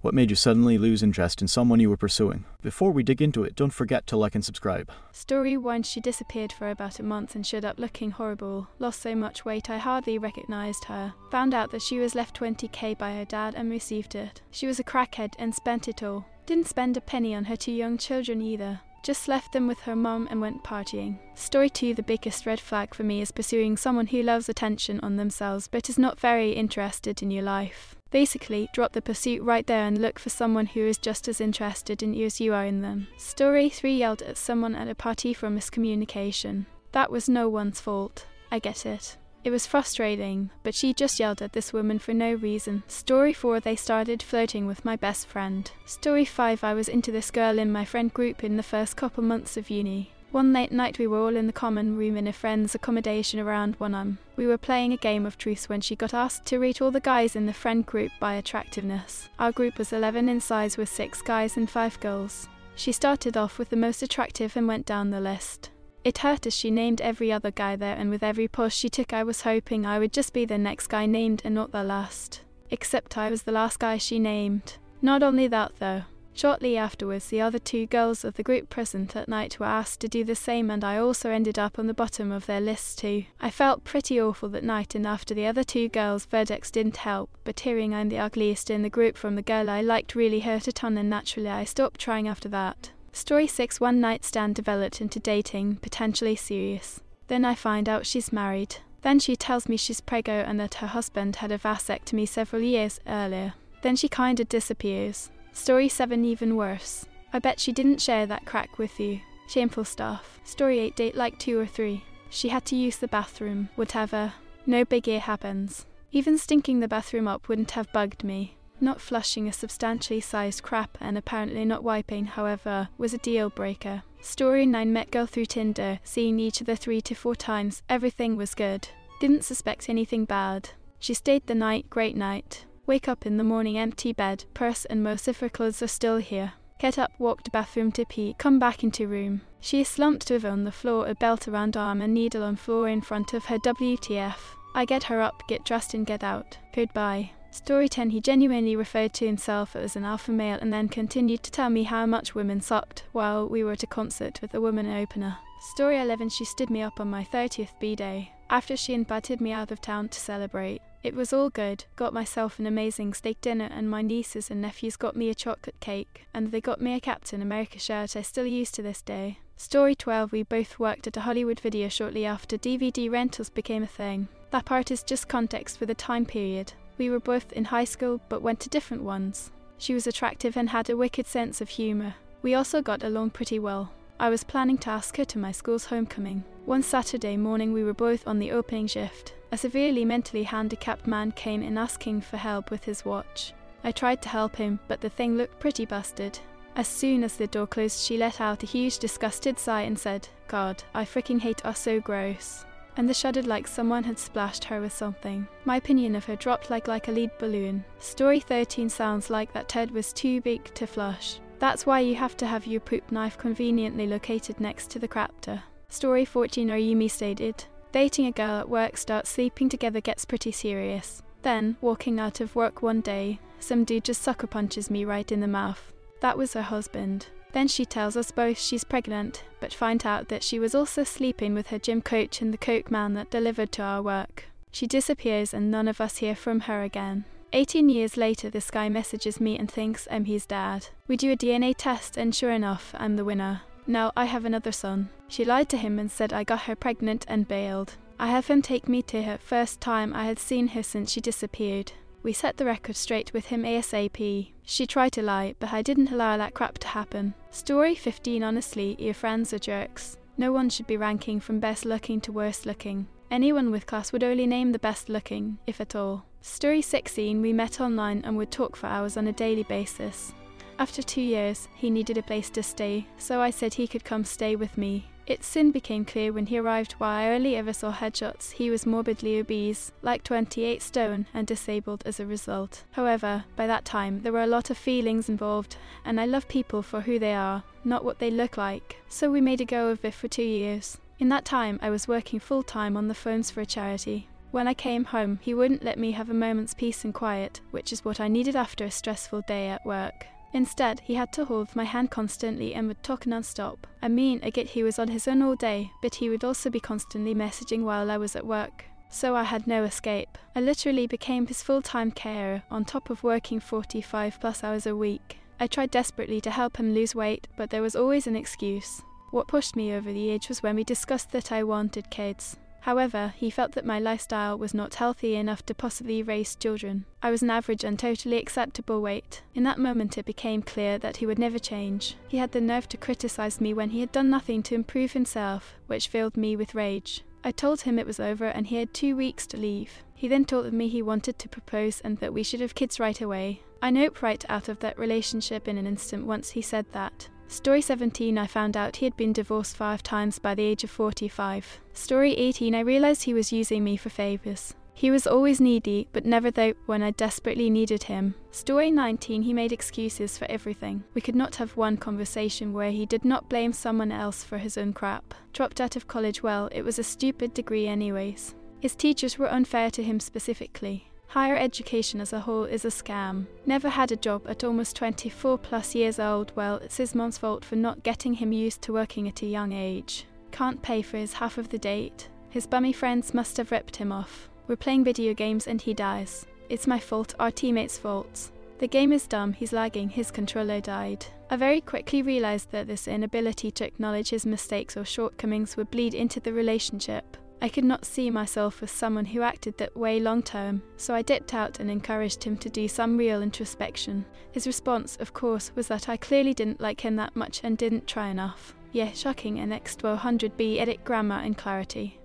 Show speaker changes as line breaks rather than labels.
What made you suddenly lose interest in someone you were pursuing? Before we dig into it, don't forget to like and subscribe.
Story 1 She disappeared for about a month and showed up looking horrible. Lost so much weight I hardly recognized her. Found out that she was left 20k by her dad and received it. She was a crackhead and spent it all. Didn't spend a penny on her two young children either. Just left them with her mum and went partying. Story 2 The biggest red flag for me is pursuing someone who loves attention on themselves but is not very interested in your life. Basically, drop the pursuit right there and look for someone who is just as interested in you as you are in them. Story 3 yelled at someone at a party for a miscommunication. That was no one's fault. I get it. It was frustrating, but she just yelled at this woman for no reason. Story 4 They started flirting with my best friend. Story 5 I was into this girl in my friend group in the first couple months of uni. One late night we were all in the common room in a friend's accommodation around Wanham. We were playing a game of truce when she got asked to rate all the guys in the friend group by attractiveness. Our group was 11 in size with 6 guys and 5 girls. She started off with the most attractive and went down the list. It hurt as she named every other guy there, and with every push she took, I was hoping I would just be the next guy named and not the last. Except I was the last guy she named. Not only that, though, Shortly afterwards, the other two girls of the group present that night were asked to do the same, and I also ended up on the bottom of their list too. I felt pretty awful that night, and after the other two girls' verdicts didn't help, but hearing I'm the ugliest in the group from the girl I liked really hurt a ton, and naturally I stopped trying after that. Story 6 One night stand developed into dating, potentially serious. Then I find out she's married. Then she tells me she's preggo and that her husband had a vasectomy several years earlier. Then she kinda disappears. Story 7 even worse. I bet she didn't share that crack with you. Shameful stuff. Story 8 date like 2 or 3. She had to use the bathroom. Whatever. No biggie happens. Even stinking the bathroom up wouldn't have bugged me. Not flushing a substantially sized crap and apparently not wiping, however, was a deal breaker. Story 9 met girl through Tinder, seeing each other three to four times. Everything was good. Didn't suspect anything bad. She stayed the night, great night. Wake up in the morning, empty bed, purse and most clothes are still here. Get up, walk to bathroom to pee, come back into room. She is slumped over on the floor, a belt around arm and needle on floor in front of her WTF. I get her up, get dressed and get out. Goodbye. Story 10 He genuinely referred to himself as an alpha male and then continued to tell me how much women sucked while we were at a concert with a woman opener. Story 11 She stood me up on my 30th B day after she invited me out of town to celebrate. It was all good. Got myself an amazing steak dinner, and my nieces and nephews got me a chocolate cake, and they got me a Captain America shirt I still use to this day. Story 12 We both worked at a Hollywood video shortly after DVD rentals became a thing. That part is just context for the time period. We were both in high school but went to different ones. She was attractive and had a wicked sense of humour. We also got along pretty well. I was planning to ask her to my school's homecoming. One Saturday morning, we were both on the opening shift. A severely mentally handicapped man came in asking for help with his watch. I tried to help him, but the thing looked pretty busted. As soon as the door closed, she let out a huge disgusted sigh and said, God, I freaking hate us so gross. And the shuddered like someone had splashed her with something. My opinion of her dropped like like a lead balloon. Story 13 sounds like that Ted was too big to flush. That's why you have to have your poop knife conveniently located next to the craptor. Story 14 Oyumi stated, Dating a girl at work starts sleeping together gets pretty serious. Then, walking out of work one day, some dude just sucker punches me right in the mouth. That was her husband. Then she tells us both she's pregnant, but find out that she was also sleeping with her gym coach and the coke man that delivered to our work. She disappears and none of us hear from her again. 18 years later, this guy messages me and thinks I'm his dad. We do a DNA test, and sure enough, I'm the winner. Now I have another son. She lied to him and said I got her pregnant and bailed. I have him take me to her first time I had seen her since she disappeared. We set the record straight with him ASAP. She tried to lie, but I didn't allow that crap to happen. Story 15 Honestly, your friends are jerks. No one should be ranking from best looking to worst looking. Anyone with class would only name the best looking, if at all. Story 16 We met online and would talk for hours on a daily basis. After two years, he needed a place to stay, so I said he could come stay with me. It soon became clear when he arrived why I only ever saw headshots. He was morbidly obese, like 28 stone, and disabled as a result. However, by that time, there were a lot of feelings involved, and I love people for who they are, not what they look like. So we made a go of it for two years. In that time, I was working full time on the phones for a charity. When I came home, he wouldn't let me have a moment's peace and quiet, which is what I needed after a stressful day at work. Instead, he had to hold my hand constantly and would talk non-stop. I mean, I get he was on his own all day, but he would also be constantly messaging while I was at work. So I had no escape. I literally became his full-time carer on top of working 45 plus hours a week. I tried desperately to help him lose weight, but there was always an excuse. What pushed me over the edge was when we discussed that I wanted kids. However, he felt that my lifestyle was not healthy enough to possibly raise children. I was an average and totally acceptable weight. In that moment, it became clear that he would never change. He had the nerve to criticize me when he had done nothing to improve himself, which filled me with rage. I told him it was over and he had two weeks to leave. He then told me he wanted to propose and that we should have kids right away. I knew right out of that relationship in an instant once he said that. Story 17, I found out he had been divorced five times by the age of 45. Story 18, I realised he was using me for favours. He was always needy, but never though when I desperately needed him. Story 19, he made excuses for everything. We could not have one conversation where he did not blame someone else for his own crap. Dropped out of college, well, it was a stupid degree, anyways. His teachers were unfair to him specifically. Higher education as a whole is a scam. Never had a job at almost 24 plus years old, well, it's his mom's fault for not getting him used to working at a young age. Can't pay for his half of the date. His bummy friends must have ripped him off. We're playing video games and he dies. It's my fault, our teammates' faults. The game is dumb, he's lagging, his controller died. I very quickly realised that this inability to acknowledge his mistakes or shortcomings would bleed into the relationship. I could not see myself as someone who acted that way long term, so I dipped out and encouraged him to do some real introspection. His response, of course, was that I clearly didn't like him that much and didn't try enough. Yeah, shocking and X1200B edit grammar and clarity.